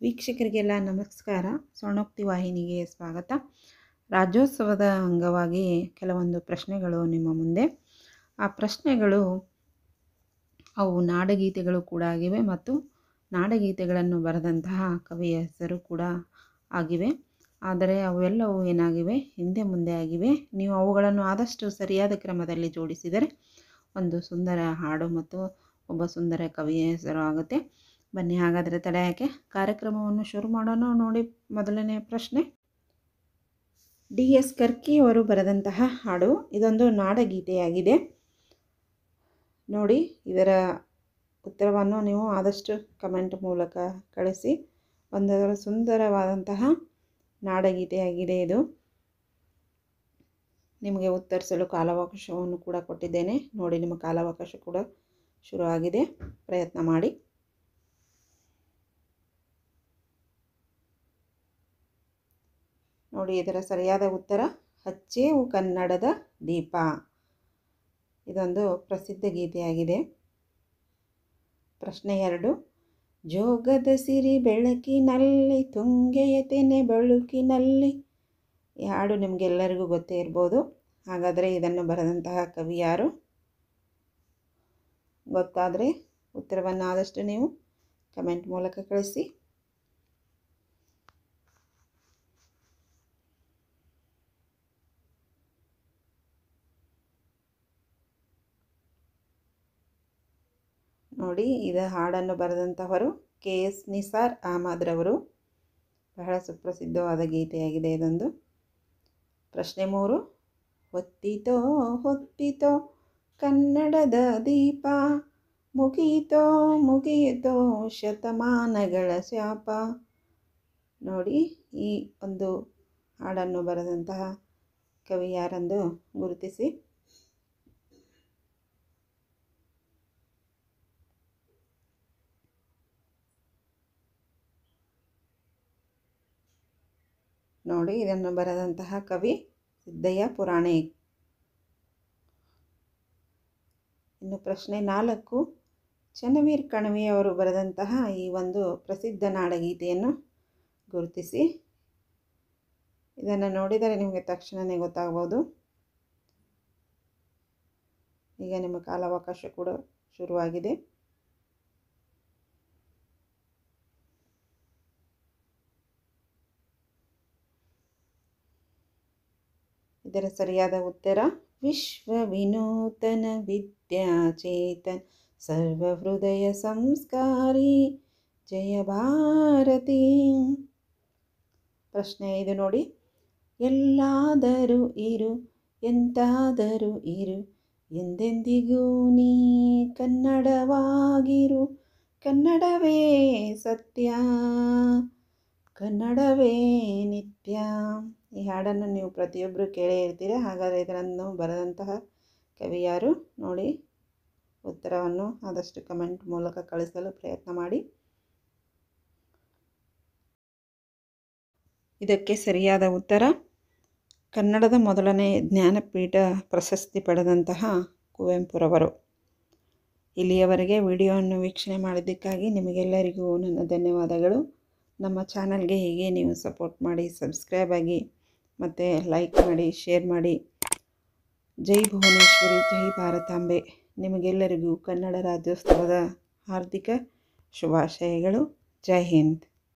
ವೀಕ್ಷಕರಿಗೆಲ್ಲ ನಮಸ್ಕಾರ. ಸ್ವರ್ಣೋಕ್ತಿ ವಾಹಿನಿಗೆ ಸ್ವಾಗತ. ರಾಜ್ಯೋತ್ಸವದ ಅಂಗವಾಗಿ ಕೆಲವೊಂದು ಪ್ರಶ್ನೆಗಳು ನಿಮ್ಮ ಮುಂದೆ. ಆ ಪ್ರಶ್ನೆಗಳು ಅವು ನಾಡಗೀತೆಗಳು ಕೂಡ ಆಗಿವೆ ಮತ್ತು ನಾಡಗೀತೆಗಳನ್ನು ಬರೆದಂತಹ ಕವಿಯ ಹೆಸರು ಕೂಡ ಆಗಿವೆ. ಆದರೆ ಅವೆಲ್ಲವೂ ಏನಾಗಿವೆ? ಹಿಂದೆ ಮುಂದೆ ಆಗಿವೆ. ನೀವು ಅವುಗಳನ್ನು ಆದಷ್ಟು ಸರಿಯಾದ ಕ್ರಮದಲ್ಲಿ ಜೋಡಿಸಿದರೆ ಒಂದು ಸುಂದರ ಹಾಡು ಮತ್ತು ಒಬ್ಬ ಸುಂದರ ಕವಿಯ ಹೆಸರು ಆಗುತ್ತೆ. ಬನ್ನಿ, ಹಾಗಾದರೆ ತಡೆ ಯಾಕೆ ಕಾರ್ಯಕ್ರಮವನ್ನು ಶುರು ಮಾಡೋಣ ನೋಡಿ ಮೊದಲನೇ ಪ್ರಶ್ನೆ. ಡಿ ಎಸ್ ಕರ್ಕಿ ಅವರು ಬರೆದಂತಹ ಹಾಡು ಇದೊಂದು ನಾಡಗೀತೆಯಾಗಿದೆ. ನೋಡಿ, ಇದರ ಉತ್ತರವನ್ನು ನೀವು ಆದಷ್ಟು ಕಮೆಂಟ್ ಮೂಲಕ ಕಳಿಸಿ. ಒಂದರ ಸುಂದರವಾದಂತಹ ನಾಡಗೀತೆಯಾಗಿದೆ ಇದು. ನಿಮಗೆ ಉತ್ತರಿಸಲು ಕಾಲಾವಕಾಶವನ್ನು ಕೂಡ ಕೊಟ್ಟಿದ್ದೇನೆ. ನೋಡಿ, ನಿಮ್ಮ ಕಾಲಾವಕಾಶ ಕೂಡ ಶುರುವಾಗಿದೆ. ಪ್ರಯತ್ನ ಮಾಡಿ. ನೋಡಿ, ಇದರ ಸರಿಯಾದ ಉತ್ತರ ಹಚ್ಚೇವು ಕನ್ನಡದ ದೀಪ. ಇದೊಂದು ಪ್ರಸಿದ್ಧ ಗೀತೆಯಾಗಿದೆ. ಪ್ರಶ್ನೆ ಎರಡು. ಜೋಗದ ಸಿರಿ ಬೆಳಕಿನಲ್ಲಿ, ತುಂಗೆಯ ತೆನೆ ಬೆಳಕಿನಲ್ಲಿ. ಈ ಹಾಡು ನಿಮಗೆಲ್ಲರಿಗೂ ಗೊತ್ತೇ ಇರ್ಬೋದು. ಹಾಗಾದರೆ ಇದನ್ನು ಬರೆದಂತಹ ಕವಿ ಯಾರು? ಗೊತ್ತಾದರೆ ಉತ್ತರವನ್ನು ಆದಷ್ಟು ನೀವು ಕಮೆಂಟ್ ಮೂಲಕ ಕಳಿಸಿ. ನೋಡಿ ಇದು ಹಾಡನ್ನು ಬರೆದಂಥವರು ಕೆ. ಎಸ್. ನಿಸಾರ್ ಅಹಮದ್ರವರು. ಬಹಳ ಸುಪ್ರಸಿದ್ಧವಾದ ಗೀತೆಯಾಗಿದೆ ಇದೊಂದು. ಪ್ರಶ್ನೆ ಮೂರು. ಹೊತ್ತಿತೋ ಹೊತ್ತಿತೋ, ಕನ್ನಡದ ದೀಪ, ಮುಗಿಯಿತೋ ಮುಗಿಯಿತೋ, ಶತಮಾನಗಳ ಶಾಪ. ನೋಡಿ, ಈ ಒಂದು ಹಾಡನ್ನು ಬರೆದಂತಹ ಕವಿ ಯಾರೆಂದು ಗುರುತಿಸಿ. ನೋಡಿ, ಇದನ್ನು ಬರೆದಂತಹ ಕವಿ ಸಿದ್ದಯ್ಯ ಪುರಾಣಿ. ಇನ್ನು ಪ್ರಶ್ನೆ ನಾಲ್ಕು. ಚನ್ನವೀರ್ ಕಣವಿಯವರು ಬರೆದಂತಹ ಈ ಒಂದು ಪ್ರಸಿದ್ಧ ನಾಡಗೀತೆಯನ್ನು ಗುರುತಿಸಿ. ಇದನ್ನು ನೋಡಿದರೆ ನಿಮಗೆ ತಕ್ಷಣವೇ ಗೊತ್ತಾಗ್ಬೋದು. ಈಗ ನಿಮ್ಮ ಕಾಲಾವಕಾಶ ಕೂಡ ಶುರುವಾಗಿದೆ. ಇದರ ಸರಿಯಾದ ಉತ್ತರ. ವಿಶ್ವ ವಿನೂತನ ವಿದ್ಯಾಚೇತನ್ ಸರ್ವ ಹೃದಯ ಸಂಸ್ಕಾರಿ. ಜಯ ಭಾರತಿ. ಪ್ರಶ್ನೆ ಇದು ನೋಡಿ. ಎಲ್ಲಾದರೂ ಇರು, ಎಂತಾದರೂ ಇರು, ಎಂದೆಂದಿಗೂ ನೀ ಕನ್ನಡವಾಗಿರು. ಕನ್ನಡವೇ ಸತ್ಯ, ಕನ್ನಡವೇ ನಿತ್ಯ. ಈ ಹಾಡನ್ನು ನೀವು ಪ್ರತಿಯೊಬ್ಬರು ಕೇಳೇ ಇರ್ತೀರ. ಹಾಗಾದರೆ ಇದನ್ನು ಬರೆದಂತಹ ಕವಿ ಯಾರು ನೋಡಿ. ಉತ್ತರವನ್ನು ಆದಷ್ಟು ಕಮೆಂಟ್ ಮೂಲಕ ಕಳಿಸಲು ಪ್ರಯತ್ನ ಮಾಡಿ. ಇದಕ್ಕೆ ಸರಿಯಾದ ಉತ್ತರ, ಕನ್ನಡದ ಮೊದಲನೇ ಜ್ಞಾನಪೀಠ ಪ್ರಶಸ್ತಿ ಪಡೆದಂತಹ ಕುವೆಂಪುರವರು. ಇಲ್ಲಿಯವರೆಗೆ ವಿಡಿಯೋವನ್ನು ವೀಕ್ಷಣೆ ಮಾಡಿದ್ದಕ್ಕಾಗಿ ನಿಮಗೆಲ್ಲರಿಗೂ ನನ್ನ ಧನ್ಯವಾದಗಳು. ನಮ್ಮ ಚಾನಲ್ಗೆ ಹೀಗೆ ನೀವು ಸಪೋರ್ಟ್ ಮಾಡಿ, ಸಬ್ಸ್ಕ್ರೈಬ್ ಆಗಿ ಮತ್ತು ಲೈಕ್ ಮಾಡಿ ಶೇರ್ ಮಾಡಿ. ಜೈ ಭುವನೇಶ್ವರಿ, ಜೈ ಭಾರತಾಂಬೆ. ನಿಮಗೆಲ್ಲರಿಗೂ ಕನ್ನಡ ರಾಜ್ಯೋತ್ಸವದ ಹಾರ್ದಿಕ ಶುಭಾಶಯಗಳು. ಜೈ ಹಿಂದ್.